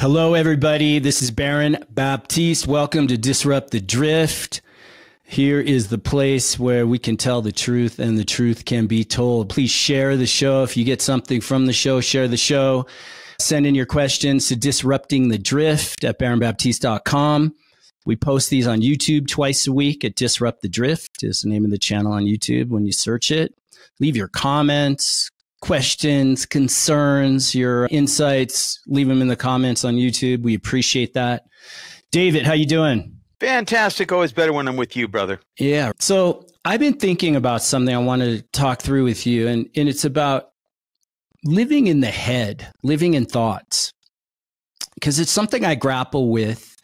Hello, everybody. This is Baron Baptiste. Welcome to Disrupt the Drift. Here is the place where we can tell the truth and the truth can be told. Please share the show. If you get something from the show, share the show. Send in your questions to disrupting the drift at baronbaptiste.com. We post these on YouTube twice a week at Disrupt the Drift is the name of the channel on YouTube when you search it. Leave your comments, questions, concerns, your insights, leave them in the comments on YouTube. We appreciate that. David, how you doing? Fantastic. Always better when I'm with you, brother. Yeah. So I've been thinking about something I wanted to talk through with you, and, and it's about living in the head, living in thoughts, because it's something I grapple with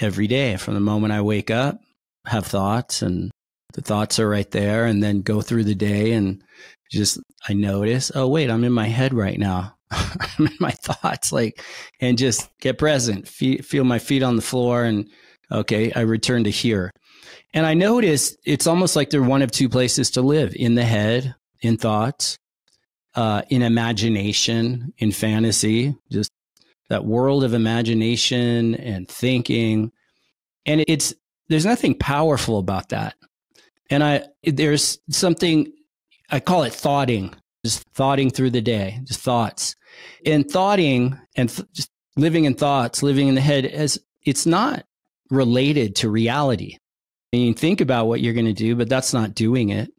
every day from the moment I wake up, have thoughts, and the thoughts are right there, and then go through the day and just I notice, oh wait, I'm in my head right now. I'm in my thoughts, like, and just get present, feel, feel my feet on the floor, and okay, I return to here. And I notice it's almost like they're one of two places to live in the head, in thoughts, uh, in imagination, in fantasy, just that world of imagination and thinking. And it's, there's nothing powerful about that. And I, there's something I call it thoughting, just thoughting through the day, just thoughts. And thoughting and th- just living in thoughts, living in the head, as it's not related to reality. I mean, think about what you're going to do, but that's not doing it.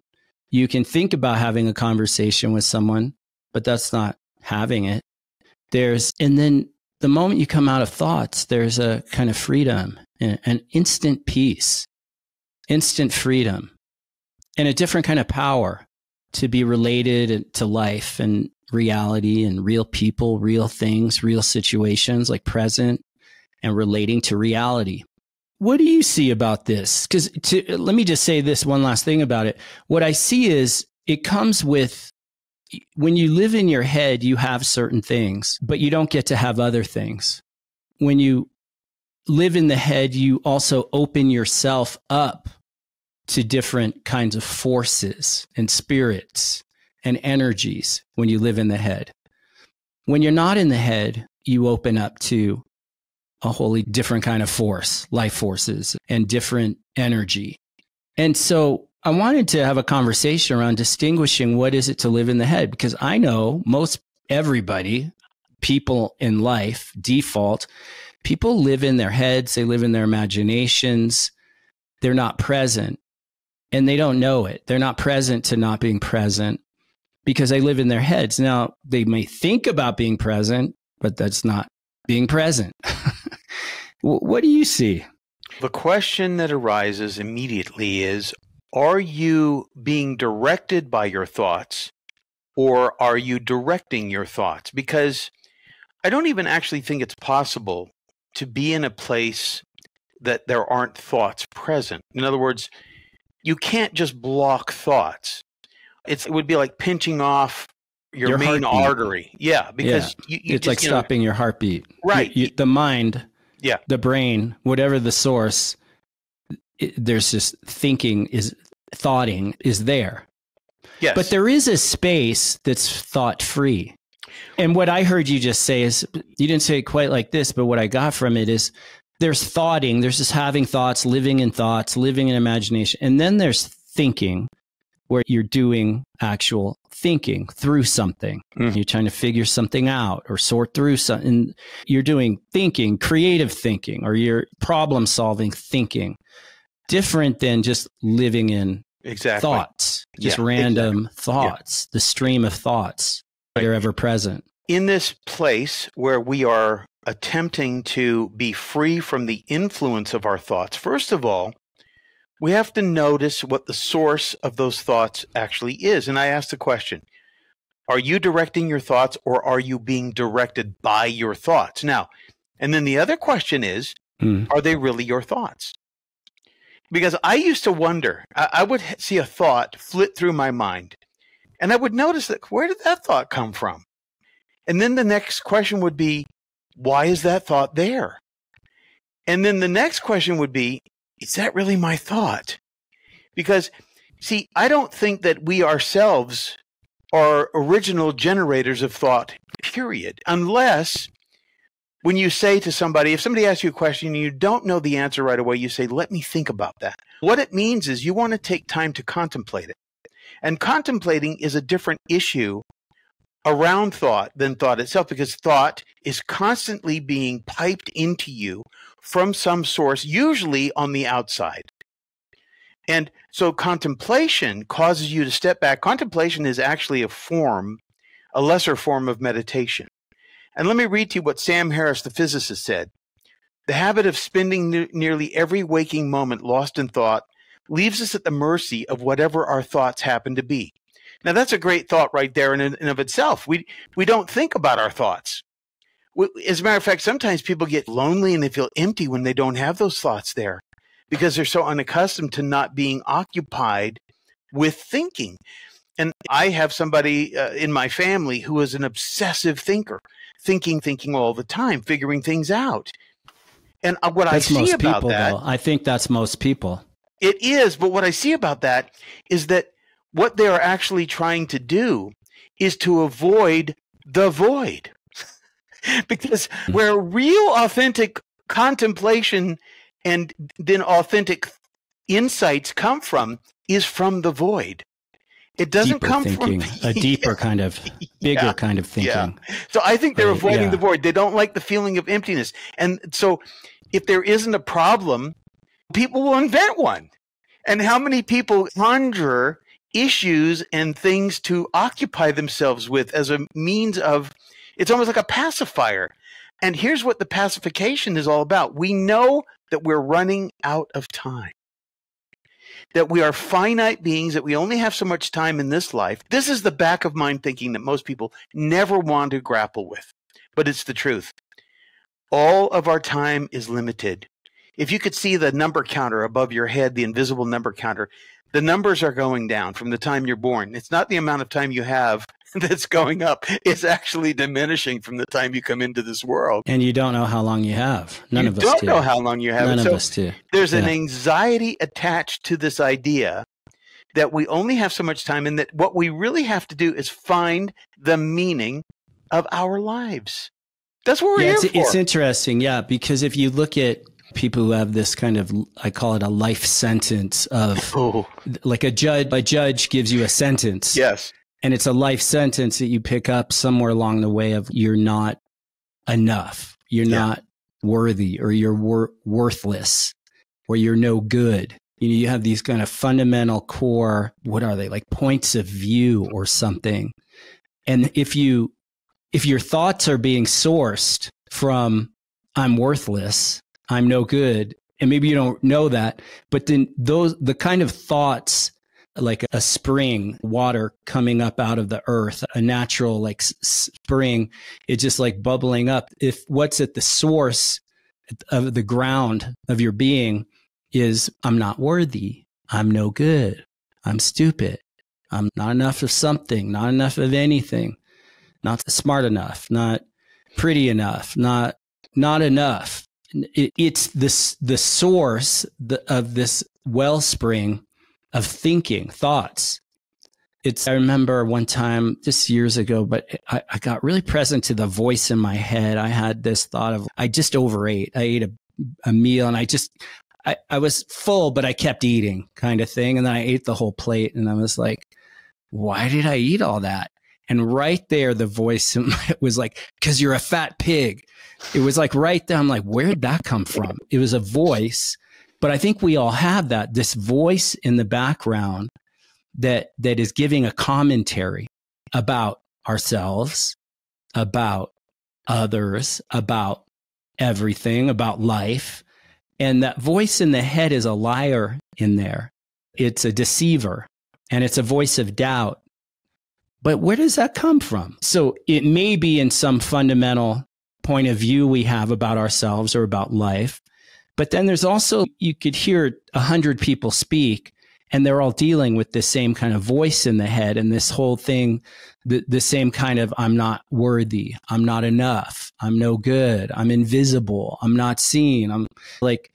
You can think about having a conversation with someone, but that's not having it. There's, and then the moment you come out of thoughts, there's a kind of freedom, an instant peace, instant freedom, and a different kind of power to be related to life and reality and real people, real things, real situations, like present and relating to reality. What do you see about this? Because let me just say this one last thing about it. What I see is it comes with when you live in your head, you have certain things, but you don't get to have other things. When you live in the head, you also open yourself up to different kinds of forces and spirits and energies when you live in the head. When you're not in the head, you open up to a wholly different kind of force, life forces, and different energy. And so I wanted to have a conversation around distinguishing what is it to live in the head, because I know most everybody, people in life, default, people live in their heads, they live in their imaginations, they're not present and they don't know it. They're not present to not being present because they live in their heads. Now, they may think about being present, but that's not being present. what do you see? The question that arises immediately is Are you being directed by your thoughts or are you directing your thoughts? Because I don't even actually think it's possible to be in a place that there aren't thoughts present. In other words, you can't just block thoughts. It's, it would be like pinching off your, your main heartbeat. artery. Yeah, because yeah. You, you it's just, like you know, stopping your heartbeat. Right. The mind, yeah, the brain, whatever the source, it, there's just thinking is thoughting is there. Yes. But there is a space that's thought free. And what I heard you just say is you didn't say it quite like this, but what I got from it is there's thoughting, there's just having thoughts, living in thoughts, living in imagination. And then there's thinking, where you're doing actual thinking through something. Mm. You're trying to figure something out or sort through something. You're doing thinking, creative thinking, or you're problem solving thinking, different than just living in exactly. thoughts, just yeah, random exactly. thoughts, yeah. the stream of thoughts that are ever present. In this place where we are attempting to be free from the influence of our thoughts, first of all, we have to notice what the source of those thoughts actually is. And I ask the question Are you directing your thoughts or are you being directed by your thoughts? Now, and then the other question is mm. Are they really your thoughts? Because I used to wonder, I, I would see a thought flit through my mind, and I would notice that where did that thought come from? And then the next question would be, why is that thought there? And then the next question would be, is that really my thought? Because, see, I don't think that we ourselves are original generators of thought, period, unless when you say to somebody, if somebody asks you a question and you don't know the answer right away, you say, let me think about that. What it means is you want to take time to contemplate it. And contemplating is a different issue around thought than thought itself because thought is constantly being piped into you from some source, usually on the outside. And so contemplation causes you to step back. Contemplation is actually a form, a lesser form of meditation. And let me read to you what Sam Harris, the physicist, said. The habit of spending ne- nearly every waking moment lost in thought leaves us at the mercy of whatever our thoughts happen to be. Now, that's a great thought right there in and of itself. We, we don't think about our thoughts. As a matter of fact, sometimes people get lonely and they feel empty when they don't have those thoughts there because they're so unaccustomed to not being occupied with thinking. And I have somebody uh, in my family who is an obsessive thinker, thinking, thinking all the time, figuring things out. And uh, what that's I see most about people, that, though. I think that's most people. it is, but what I see about that is that what they are actually trying to do is to avoid the void. because where real authentic contemplation and then authentic insights come from is from the void. It doesn't deeper come thinking, from a deeper kind of, bigger Yeah, kind of thinking. yeah. So I think they're Right, avoiding yeah. the void. They don't like the feeling of emptiness. And so if there isn't a problem, people will invent one. And how many people conjure issues and things to occupy themselves with as a means of it's almost like a pacifier. And here's what the pacification is all about. We know that we're running out of time. That we are finite beings, that we only have so much time in this life. This is the back of mind thinking that most people never want to grapple with, but it's the truth. All of our time is limited. If you could see the number counter above your head, the invisible number counter, the numbers are going down from the time you're born. It's not the amount of time you have that's going up, it's actually diminishing from the time you come into this world. And you don't know how long you have. None you of us don't do. know how long you have. None it. of us do. there's an anxiety attached to this idea that we only have so much time and that what we really have to do is find the meaning of our lives. That's what we're yeah, here it's, for. it's interesting. Yeah, because if you look at people who have this kind of, I call it a life sentence of oh, like a judge, a judge gives you a sentence. yes. And it's a life sentence that you pick up somewhere along the way of you're not enough. You're Yeah. not worthy or you're wor- worthless or you're no good. You know, you have these kind of fundamental core, what are they like points of view or something. And if you, if your thoughts are being sourced from I'm worthless, I'm no good, and maybe you don't know that, but then those, the kind of thoughts like a spring water coming up out of the earth a natural like spring it's just like bubbling up. If what's at the source of the ground of your being is i'm not worthy i'm no good i'm stupid i'm not enough of something not enough of anything not smart enough not pretty enough not not enough it, it's this the source the, of this wellspring of thinking thoughts. It's i remember one time just years ago but I, I got really present to the voice in my head. I had this thought of i just overate. I ate a, a meal and i just I, I was full but i kept eating kind of thing. And then i ate the whole plate and i was like why did i eat all that? And right there the voice was like because you're a fat pig it was like right there. I'm like where did that come from? It was a voice. But i think we all have that this voice in the background that that is giving a commentary about ourselves about others about everything about life. And that voice in the head is a liar in there. It's a deceiver and it's a voice of doubt. But where does that come from? So it may be in some fundamental point of view we have about ourselves or about life. But then there's also you could hear a hundred people speak and they're all dealing with the same kind of voice in the head and this whole thing the, the same kind of i'm not worthy. I'm not enough. I'm no good. I'm invisible. I'm not seen. I'm like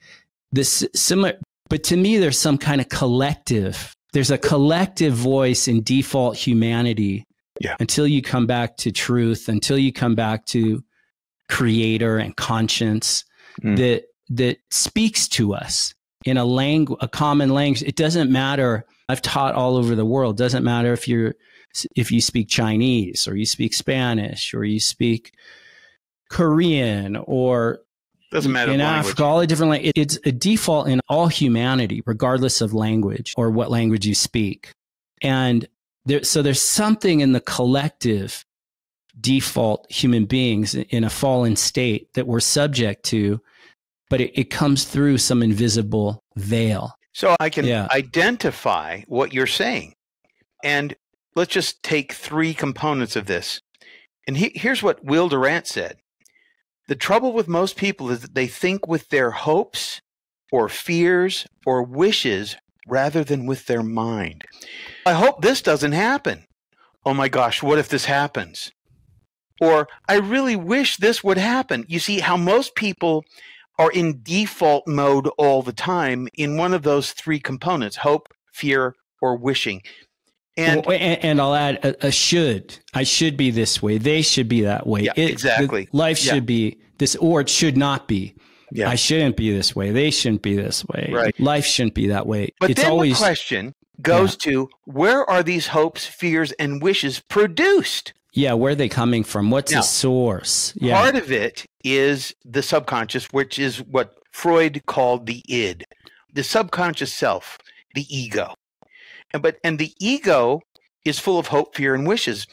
this similar but to me there's some kind of collective there's a collective voice in default humanity Yeah. until you come back to truth until you come back to creator and conscience Mm. that that speaks to us in a language, a common language. It doesn't matter. I've taught all over the world. It doesn't matter if you're if you speak Chinese or you speak Spanish or you speak Korean or Doesn't matter in. Africa, all the different lang- It's a default in all humanity, regardless of language or what language you speak. And there, so there's something in the collective default human beings in a fallen state that we're subject to, but it, it comes through some invisible veil. So I can Yeah. identify what you're saying. And let's just take three components of this. And he, here's what Will Durant said The trouble with most people is that they think with their hopes or fears or wishes rather than with their mind. I hope this doesn't happen. Oh my gosh, what if this happens? Or I really wish this would happen. You see how most people are in default mode all the time in one of those three components hope, fear, or wishing. And Well, and, and I'll add a, a should. I should be this way. They should be that way. Yeah, It- exactly. life Yeah. should be this, or it should not be. Yeah. I shouldn't be this way. They shouldn't be this way. Right. Life shouldn't be that way. but it's then always the question goes to where are these hopes, fears, and wishes produced? Yeah. Where are they coming from? What's Now, the source? Yeah. Part of it is the subconscious, which is what Freud called the id, the subconscious self, the ego. And but and the ego is full of hope, fear, and wishes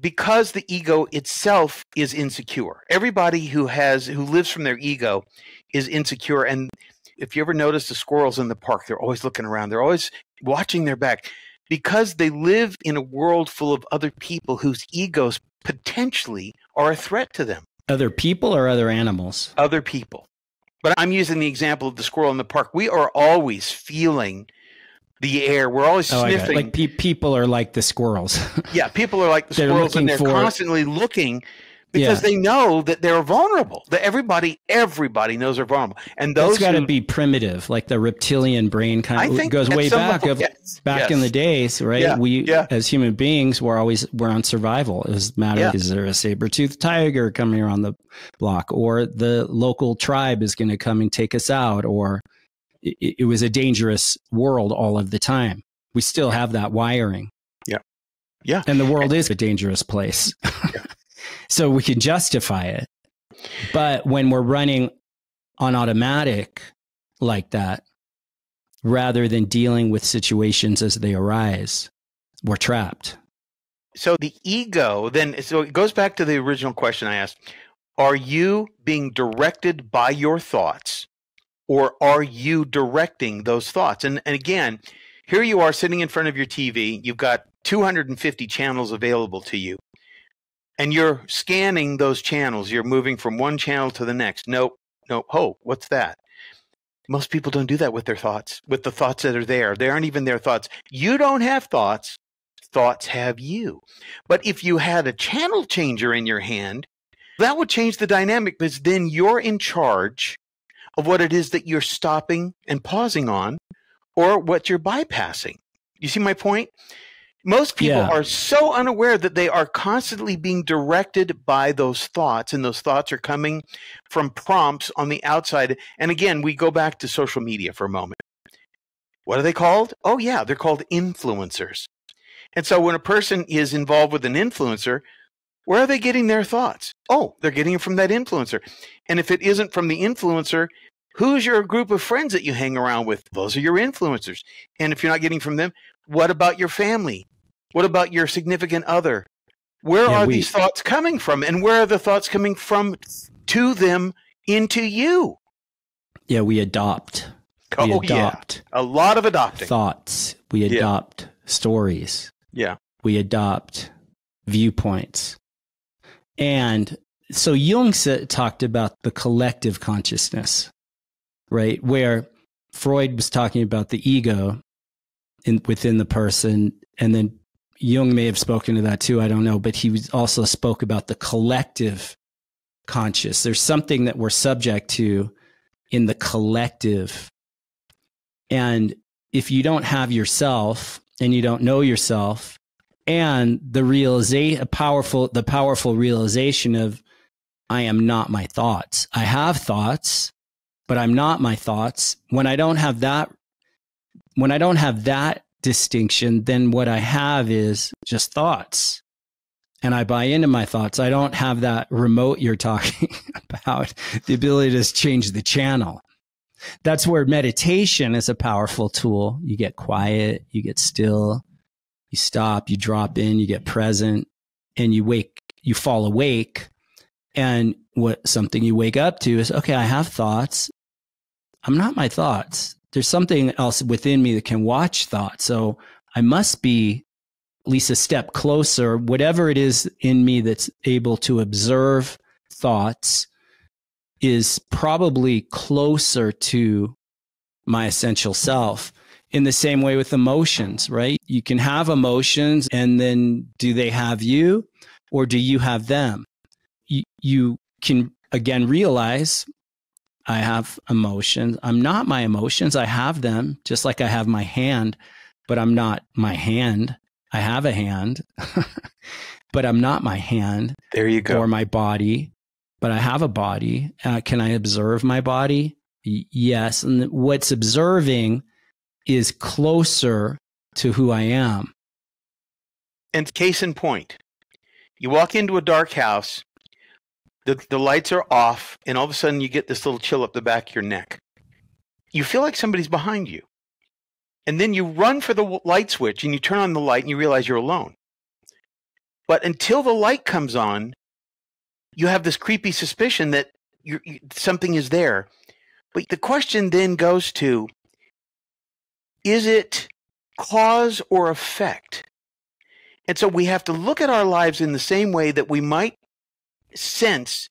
because the ego itself is insecure. Everybody who has who lives from their ego is insecure. And if you ever notice the squirrels in the park, they're always looking around. They're always watching their back because they live in a world full of other people whose egos potentially are a threat to them Other people or other animals? other people. But I'm using the example of the squirrel in the park. We are always feeling the air. We're always Oh, I got it. sniffing. like pe- people are like the squirrels. yeah, people are like the squirrels and they're for- constantly looking because Yeah. they know that they're vulnerable. That everybody, everybody knows they're vulnerable. And Those got to be primitive, like the reptilian brain kind of goes way back. level, Of yes, back in the days, right? Yeah, we yeah. as human beings we're always we're on survival. It was matter Yeah. is there a saber toothed tiger coming around the block, or the local tribe is going to come and take us out, or it, it was a dangerous world all of the time. We still have that wiring. Yeah. Yeah. And the world is a dangerous place. So we can justify it. But when we're running on automatic like that, rather than dealing with situations as they arise, we're trapped. so the ego then so it goes back to the original question I asked. Are you being directed by your thoughts or are you directing those thoughts? And and again, here you are sitting in front of your TV, you've got 250 channels available to you. And you're scanning those channels. You're moving from one channel to the next. Nope. Nope. Oh, what's that? Most people don't do that with their thoughts, with the thoughts that are there. They aren't even their thoughts. You don't have thoughts thoughts have you. But if you had a channel changer in your hand, that would change the dynamic because then you're in charge of what it is that you're stopping and pausing on or what you're bypassing. You see my point? Most people Yeah. are so unaware that they are constantly being directed by those thoughts, and those thoughts are coming from prompts on the outside. And again, we go back to social media for a moment. What are they called? Oh, yeah, they're called influencers. And so when a person is involved with an influencer, where are they getting their thoughts? Oh, they're getting it from that influencer. And if it isn't from the influencer, who's your group of friends that you hang around with? Those are your influencers. And if you're not getting from them, what about your family? What about your significant other? Where Yeah, are we- these thoughts coming from? And where are the thoughts coming from to them into you? Yeah, we adopt. We Oh, yeah. adopt A lot of adopting. thoughts. We Yeah. adopt stories. Yeah. We adopt viewpoints. And so Jung talked about the collective consciousness, right? Where Freud was talking about the ego in, within the person. And then Jung may have spoken to that too. I don't know. But he also spoke about the collective conscious. There's something that we're subject to in the collective. And if you don't have yourself and you don't know yourself and the realization, a powerful, the powerful realization of I am not my thoughts. I have thoughts, but I'm not my thoughts. When I don't have that, when I don't have that distinction, then what I have is just thoughts. And I buy into my thoughts. I don't have that remote you're talking about, the ability to change the channel. That's where meditation is a powerful tool. You get quiet, you get still, you stop, you drop in, you get present, and you wake, you fall awake. And what something you wake up to is, okay, I have thoughts. I'm not my thoughts. There's something else within me that can watch thoughts. So I must be at least a step closer, whatever it is in me that's able to observe thoughts is probably closer to my essential self. In the same way with emotions, right? You can have emotions and then do they have you or do you have them? You, you can again realize I have emotions. I'm not my emotions. I have them just like I have my hand, but I'm not my hand. I have a hand, but I'm not my hand. There you go. Or my body but I have a body. Uh, can I observe my body? Y- yes. And what's observing is closer to who I am. And case in point, you walk into a dark house, the, the lights are off, and all of a sudden you get this little chill up the back of your neck. You feel like somebody's behind you. And then you run for the light switch and you turn on the light and you realize you're alone. But until the light comes on, you have this creepy suspicion that you, something is there. But the question then goes to is it cause or effect? And so we have to look at our lives in the same way that we might sense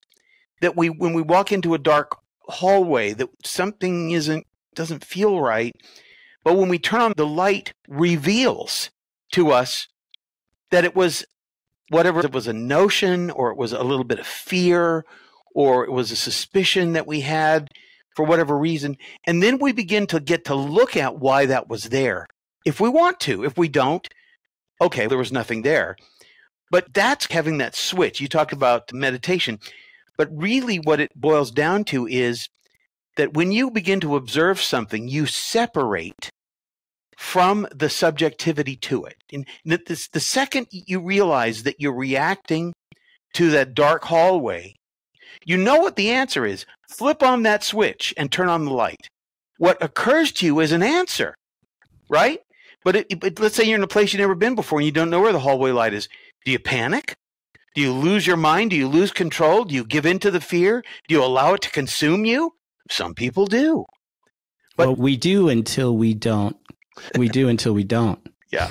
that we when we walk into a dark hallway that something isn't doesn't feel right but when we turn on the light reveals to us that it was whatever it was a notion or it was a little bit of fear or it was a suspicion that we had for whatever reason. And then we begin to get to look at why that was there. If we want to, if we don't, okay, there was nothing there. But that's having that switch. You talked about meditation, but really what it boils down to is that when you begin to observe something, you separate from the subjectivity to it. And this, the second you realize that you're reacting to that dark hallway, you know what the answer is. Flip on that switch and turn on the light. What occurs to you is an answer, right? But, it, but let's say you're in a place you've never been before and you don't know where the hallway light is. Do you panic? Do you lose your mind? Do you lose control? Do you give in to the fear? Do you allow it to consume you? Some people do. But well, we do until we don't we do until we don't. Yeah.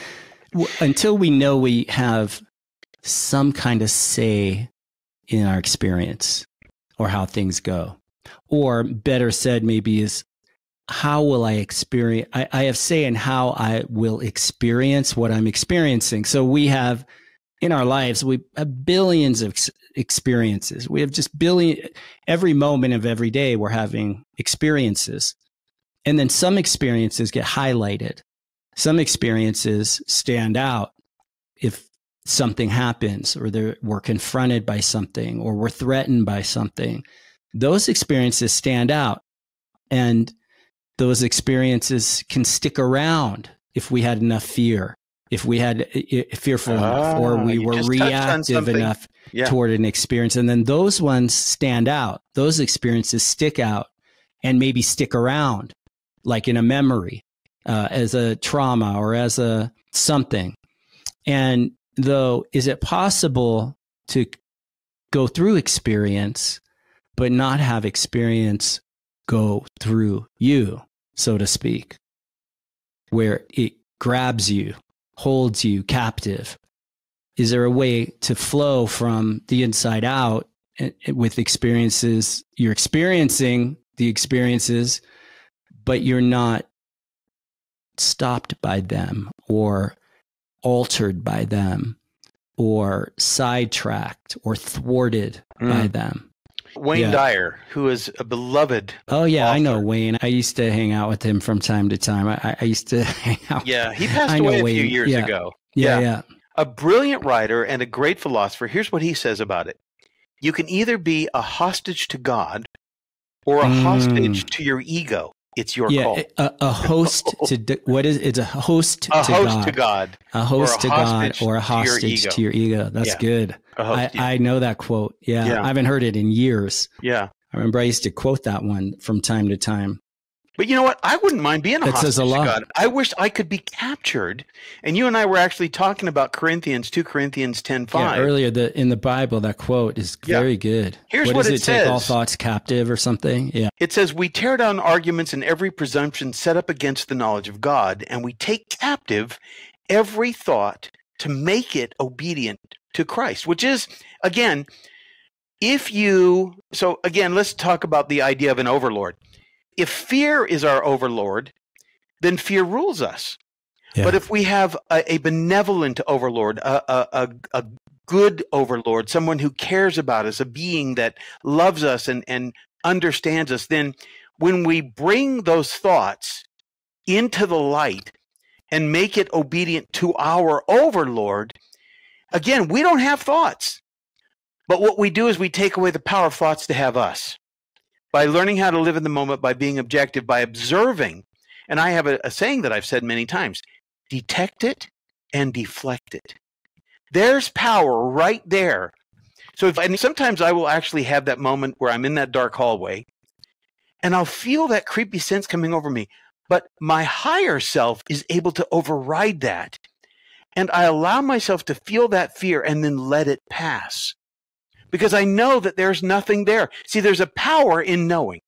until we know we have some kind of say in our experience or how things go. Or better said, maybe is how will I experience? I, I have say in how I will experience what I'm experiencing. So we have in our lives, we have billions of experiences. We have just billion, every moment of every day, we're having experiences. And then some experiences get highlighted. Some experiences stand out if something happens or we're confronted by something or we're threatened by something. Those experiences stand out. And those experiences can stick around if we had enough fear, if we had fearful enough, or ah, we were reactive enough yeah. toward an experience. And then those ones stand out. Those experiences stick out and maybe stick around like in a memory, uh, as a trauma or as a something. And though, is it possible to go through experience, but not have experience go through you, so to speak, where it grabs you, holds you captive? Is there a way to flow from the inside out eh, eh, with experiences you're experiencing the experiences but you're not stopped by them or altered by them or sidetracked or thwarted mm. by them. Wayne yeah. Dyer, who is a beloved. Oh yeah, author. I know Wayne. I used to hang out with him from time to time. I, I used to hang out. Yeah, he passed away a Wayne. few years yeah. ago. Yeah, yeah, yeah. A brilliant writer and a great philosopher. Here's what he says about it: you can either be a hostage to God or a Mm. hostage to your ego. It's your yeah, call. a, a host to what is it's a host A to host God, to God. a host to God, or a to your hostage ego. to your ego. That's Yeah. good. I, I know that quote. Yeah, Yeah. I haven't heard it in years. yeah. I remember I used to quote that one from time to time. But you know what? I wouldn't mind being a It hostage says a lot. God. I wish I could be captured. And you and I were actually talking about Corinthians, 2 Corinthians 10 5. Yeah, earlier the in the Bible that quote is Yeah. very good. Here's what what it it, take all thoughts captive or something? Yeah. It says, We tear down arguments and every presumption set up against the knowledge of God, and we take captive every thought to make it obedient to Christ, which is, again, if you, so again, let's talk about the idea of an overlord. If fear is our overlord, then fear rules us. Yeah. But if we have a, a benevolent overlord, a, a, a, good overlord, someone who cares about us, a being that loves us and, and understands us, then when we bring those thoughts into the light and make it obedient to our overlord, again, we don't have thoughts. But what we do is we take away the power of thoughts to have us by learning how to live in the moment, by being objective, by observing. And I have a, a saying that I've said many times detect it and deflect it. There's power right there. So if, and sometimes I will actually have that moment where I'm in that dark hallway and I'll feel that creepy sense coming over me. But my higher self is able to override that. And I allow myself to feel that fear and then let it pass because I know that there's nothing there. See, there's a power in knowing.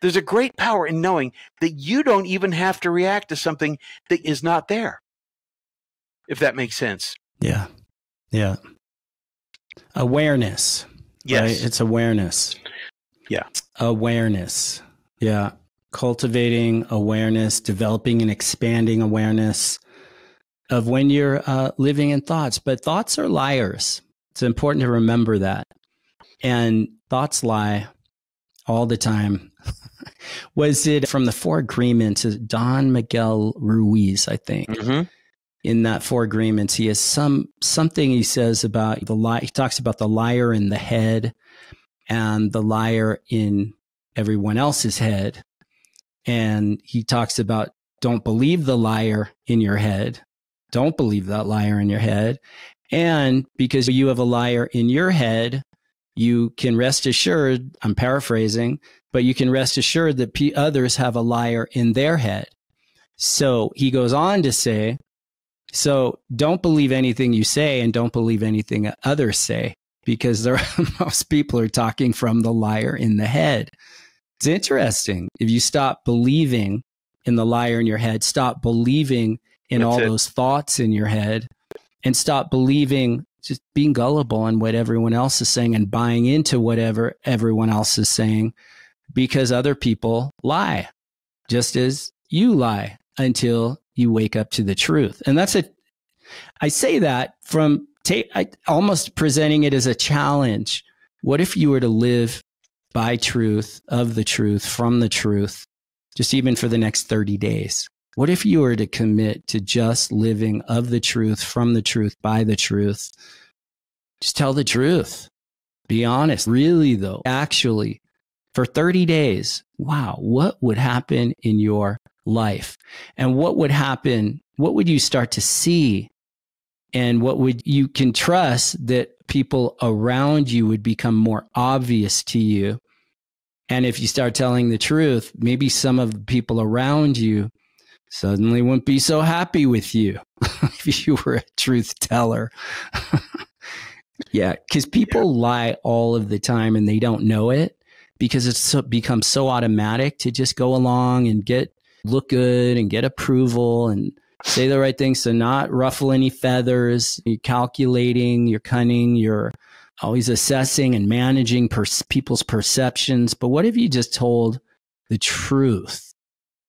There's a great power in knowing that you don't even have to react to something that is not there. If that makes sense. Yeah. Yeah. Awareness. Yes. Right? It's awareness. Yeah. Awareness. Yeah. Cultivating awareness, developing and expanding awareness of when you're uh, living in thoughts. But thoughts are liars. It's important to remember that. And thoughts lie all the time. Was it from the Four Agreements? Don Miguel Ruiz, I think Mm-hmm. in that four agreements he has some something he says about the lie he talks about the liar in the head and the liar in everyone else's head and he talks about don't believe the liar in your head don't believe that liar in your head and because you have a liar in your head you can rest assured i'm paraphrasing but you can rest assured that p- others have a liar in their head so he goes on to say so don't believe anything you say and don't believe anything others say because there, most people are talking from the liar in the head. It's interesting. If you stop believing in the liar in your head, stop believing in That's all it. those thoughts in your head, and stop believing, just being gullible on what everyone else is saying and buying into whatever everyone else is saying because other people lie, just as you lie until you wake up to the truth. And that's a, I say that from almost presenting it as a challenge. What if you were to live by truth, of the truth, from the truth, just even for the next 30 days? What if you were to commit to just living of the truth, from the truth, by the truth? Just tell the truth. Be honest. Really, though, actually, for 30 days, wow, what would happen in your life? And what would happen? What would you start to see? And what would you can trust that people around you would become more obvious to you? And if you start telling the truth, maybe some of the people around you suddenly wouldn't be so happy with you if you were a truth teller. yeah, because people lie all of the time and they don't know it because it's so, become so automatic to just go along and get look good and get approval and say the right things to not ruffle any feathers. You're calculating, you're cunning, you're always assessing and managing pers- people's perceptions. But what if you just told the truth?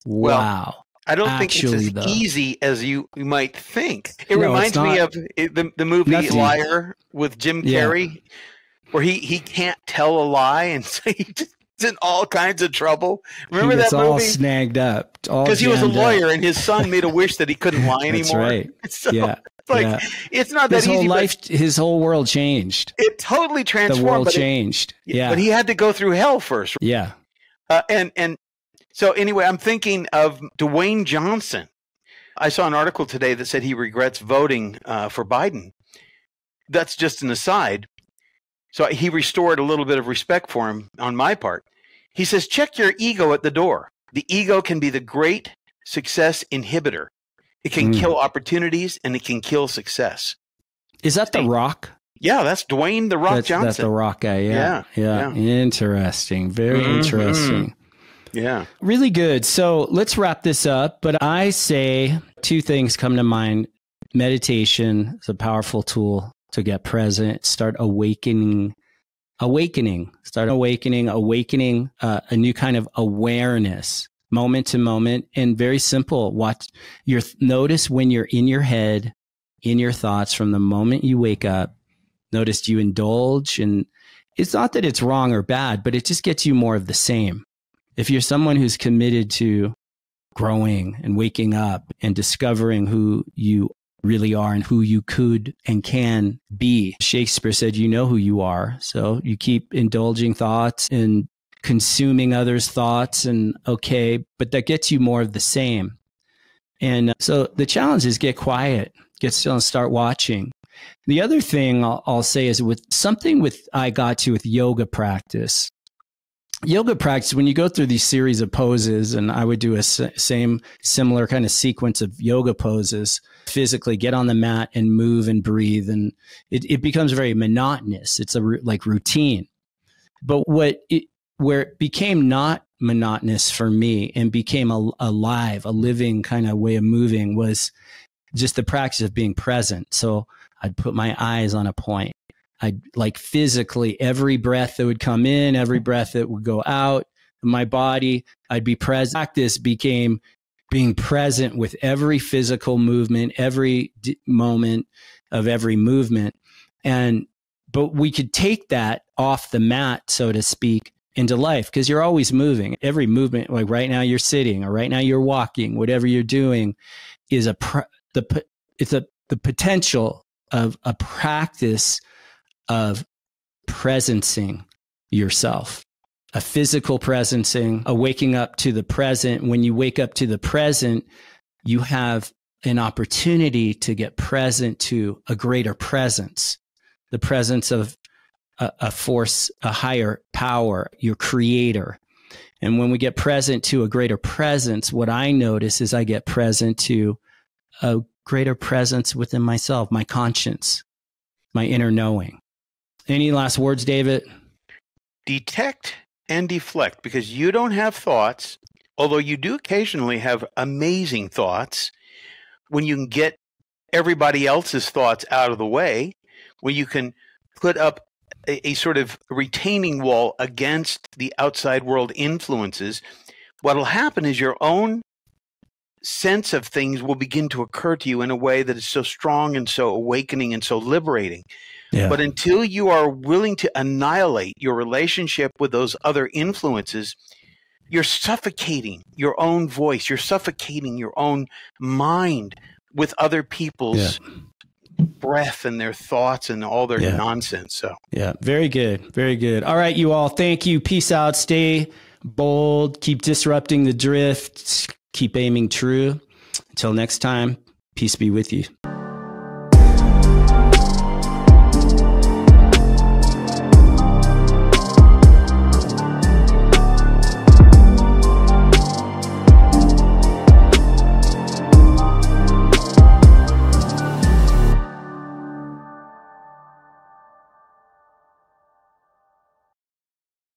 Well, wow. I don't Actually, think it's as though. easy as you, you might think. It No, reminds me of eh, the, the movie Nothing. Liar with Jim Yeah. Carrey, where he, he can't tell a lie and so he just in all kinds of trouble. Remember that all snagged up. Because he was a jammed up. lawyer and his son made a wish that he couldn't lie That's anymore. right. So, Yeah. like yeah. it's not that his easy. Whole life, his whole world changed. It totally transformed. The world changed. It, yeah, but he had to go through hell first. Yeah, uh, and and so anyway, I'm thinking of Dwayne Johnson. I saw an article today that said he regrets voting uh, for Biden. That's just an aside. So he restored a little bit of respect for him on my part. He says, check your ego at the door. The ego can be the great success inhibitor. It can mm. kill opportunities and it can kill success. Is that The Rock? Yeah, that's Dwayne The Rock that's, Johnson. That's The Rock guy. Yeah. Yeah. yeah. Interesting. Very mm-hmm. interesting. Yeah. Really good. So let's wrap this up. But I say two things come to mind. Meditation is a powerful tool to get present, start awakening, awakening, start awakening, awakening uh, a new kind of awareness moment to moment and very simple. Watch your notice when you're in your head, in your thoughts from the moment you wake up. Notice you indulge and it's not that it's wrong or bad, but it just gets you more of the same. If you're someone who's committed to growing and waking up and discovering who you really are and who you could and can be. Shakespeare said, You know who you are. So you keep indulging thoughts and consuming others' thoughts, and okay, but that gets you more of the same. And uh, so the challenge is get quiet, get still, and start watching. The other thing I'll, I'll say is with something with I got to with yoga practice yoga practice when you go through these series of poses and i would do a same similar kind of sequence of yoga poses physically get on the mat and move and breathe and it, it becomes very monotonous. It's a like routine. But what it where it became not monotonous for me and became a, alive a living kind of way of moving was just the practice of being present. So i'd put my eyes on a point I like physically every breath that would come in, every breath that would go out, my body, I'd be present. Practice became being present with every physical movement, every d- moment of every movement. And, but we could take that off the mat, so to speak, into life because you're always moving. Every movement, like right now you're sitting or right now you're walking, whatever you're doing is a, the, it's a, the potential of a practice of presencing yourself, a physical presencing, a waking up to the present. When you wake up to the present, you have an opportunity to get present to a greater presence, the presence of a, a force, a higher power, your creator. And when we get present to a greater presence, what I notice is I get present to a greater presence within myself, my conscience, my inner knowing. Any last words, David? Detect and deflect because you don't have thoughts, although you do occasionally have amazing thoughts when you can get everybody else's thoughts out of the way, when you can put up a, a sort of retaining wall against the outside world influences. What'll happen is your own sense of things will begin to occur to you in a way that is so strong and so awakening and so liberating. Yeah. But until you are willing to annihilate your relationship with those other influences, you're suffocating your own voice. You're suffocating your own mind with other people's yeah. breath and their thoughts and all their yeah. nonsense. So, yeah, very good. Very good. All right, you all. Thank you. Peace out. Stay bold. Keep disrupting the drift. Keep aiming true. Until next time, peace be with you.